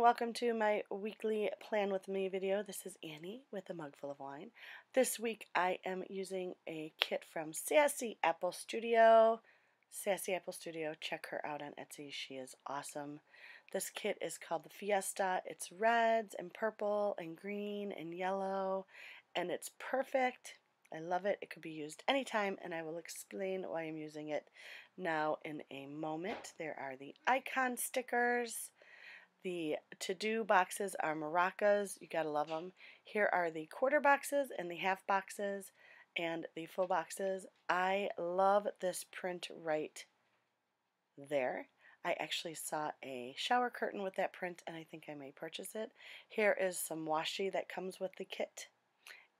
welcome to my weekly Plan With Me video. This is Annie with a mug full of whine. This week I am using a kit from Sassy Apple Studio. Sassy Apple Studio, check her out on Etsy. She is awesome. This kit is called the Fiesta. It's reds and purple and green and yellow and it's perfect. I love it. It could be used anytime and I will explain why I'm using it now in a moment. There are the icon stickers. The to-do boxes are maracas. You gotta love them. Here are the quarter boxes and the half boxes and the full boxes. I love this print right there. I actually saw a shower curtain with that print and I think I may purchase it. Here is some washi that comes with the kit.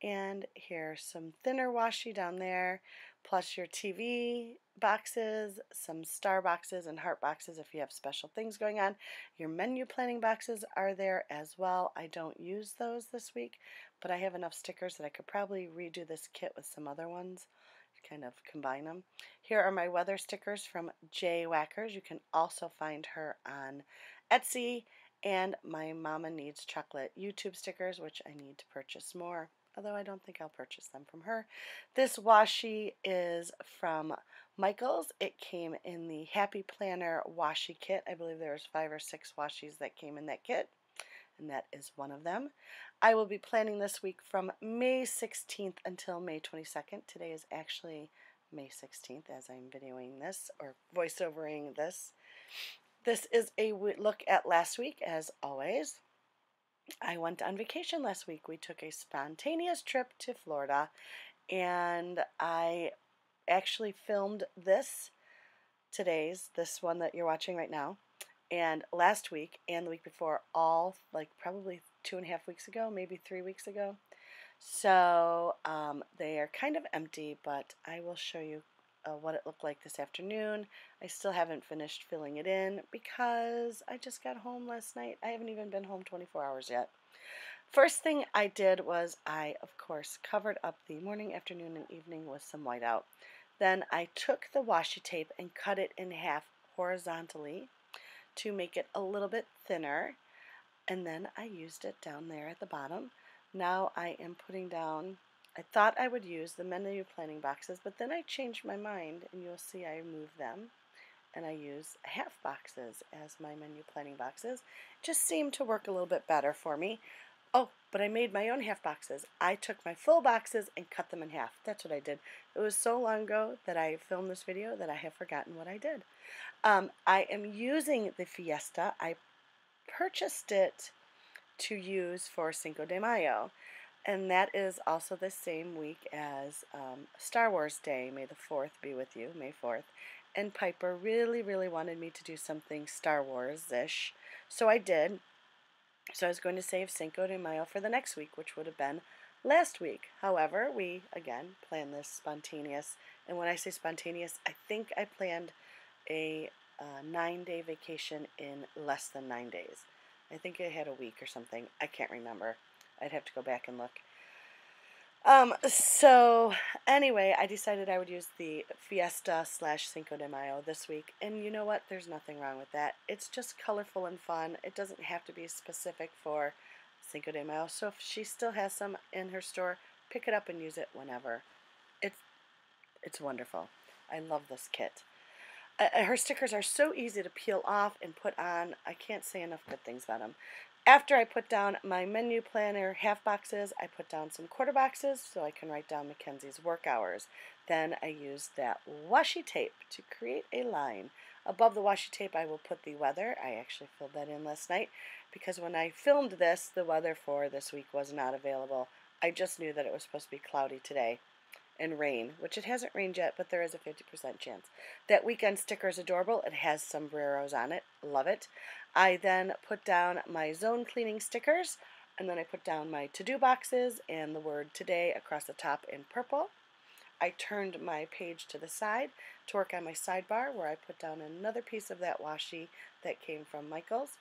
And here's some thinner washi down there, plus your TV boxes, some star boxes and heart boxes if you have special things going on. Your menu planning boxes are there as well. I don't use those this week, but I have enough stickers that I could probably redo this kit with some other ones kind of combine them. Here are my weather stickers from Jay Whackers. You can also find her on Etsy and my Mama Needs Chocolate YouTube stickers, which I need to purchase more although I don't think I'll purchase them from her. This washi is from Michaels. It came in the Happy Planner washi kit. I believe there was five or six washis that came in that kit, and that is one of them. I will be planning this week from May 16th until May 22nd. Today is actually May 16th as I'm videoing this or voiceovering this. This is a look at last week as always. I went on vacation last week. We took a spontaneous trip to Florida, and I actually filmed this today's, this one that you're watching right now, and last week and the week before, all like probably two and a half weeks ago, maybe three weeks ago. So um, they are kind of empty, but I will show you uh, what it looked like this afternoon. I still haven't finished filling it in because I just got home last night. I haven't even been home 24 hours yet. First thing I did was I, of course, covered up the morning, afternoon, and evening with some whiteout. Then I took the washi tape and cut it in half horizontally to make it a little bit thinner. And then I used it down there at the bottom. Now I am putting down I thought I would use the menu planning boxes, but then I changed my mind, and you'll see I moved them, and I use half boxes as my menu planning boxes. Just seemed to work a little bit better for me. Oh, but I made my own half boxes. I took my full boxes and cut them in half. That's what I did. It was so long ago that I filmed this video that I have forgotten what I did. Um, I am using the Fiesta. I purchased it to use for Cinco de Mayo. And that is also the same week as um, Star Wars Day. May the 4th be with you, May 4th. And Piper really, really wanted me to do something Star Wars ish. So I did. So I was going to save Cinco de Mayo for the next week, which would have been last week. However, we, again, planned this spontaneous. And when I say spontaneous, I think I planned a uh, nine day vacation in less than nine days. I think I had a week or something. I can't remember. I'd have to go back and look. Um, so anyway, I decided I would use the Fiesta slash Cinco de Mayo this week, and you know what? There's nothing wrong with that. It's just colorful and fun. It doesn't have to be specific for Cinco de Mayo. So if she still has some in her store, pick it up and use it whenever. It's it's wonderful. I love this kit. Uh, uh her stickers are so easy to peel off and put on. I can't say enough good things about them. After I put down my menu planner half boxes, I put down some quarter boxes so I can write down Mackenzie's work hours. Then I use that washi tape to create a line. Above the washi tape, I will put the weather. I actually filled that in last night because when I filmed this, the weather for this week was not available. I just knew that it was supposed to be cloudy today and rain, which it hasn't rained yet, but there is a 50% chance. That weekend sticker is adorable. It has sombreros on it. Love it. I then put down my zone cleaning stickers, and then I put down my to-do boxes and the word today across the top in purple. I turned my page to the side to work on my sidebar where I put down another piece of that washi that came from Michaels.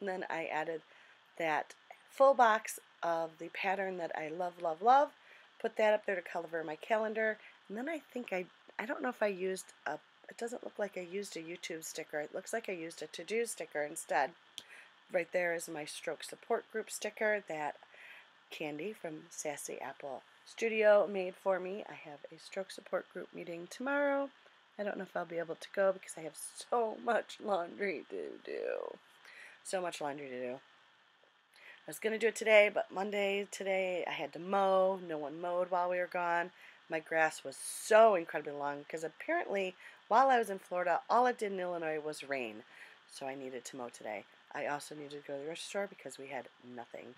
And then I added that full box of the pattern that I love, love, love put that up there to cover my calendar. And then I think I, I don't know if I used a, it doesn't look like I used a YouTube sticker. It looks like I used a to-do sticker instead. right there is my stroke support group sticker that Candy from Sassy Apple Studio made for me. I have a stroke support group meeting tomorrow. I don't know if I'll be able to go because I have so much laundry to do. So much laundry to do. I was going to do it today, but Monday today I had to mow. No one mowed while we were gone. My grass was so incredibly long because apparently while I was in Florida, all it did in Illinois was rain. So I needed to mow today. I also needed to go to the grocery store because we had nothing.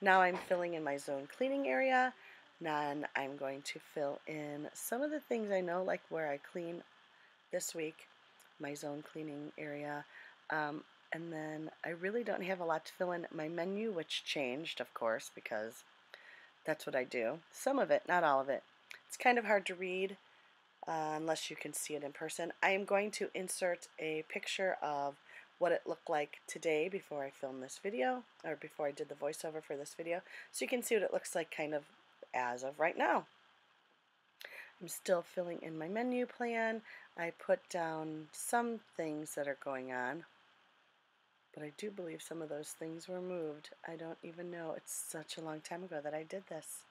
Now I'm filling in my zone cleaning area. Then I'm going to fill in some of the things I know, like where I clean this week, my zone cleaning area. Um, and then I really don't have a lot to fill in my menu, which changed, of course, because that's what I do. Some of it, not all of it. It's kind of hard to read uh, unless you can see it in person. I am going to insert a picture of what it looked like today before I filmed this video, or before I did the voiceover for this video, so you can see what it looks like kind of as of right now. I'm still filling in my menu plan. I put down some things that are going on, but I do believe some of those things were moved. I don't even know. It's such a long time ago that I did this.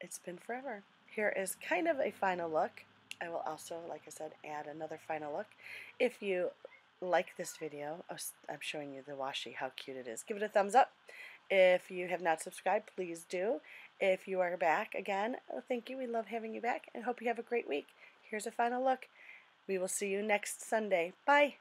It's been forever. Here is kind of a final look. I will also, like I said, add another final look. If you like this video, oh, I'm showing you the washi, how cute it is. Give it a thumbs up. If you have not subscribed, please do. If you are back again, oh, thank you. We love having you back and hope you have a great week. Here's a final look. We will see you next Sunday. Bye.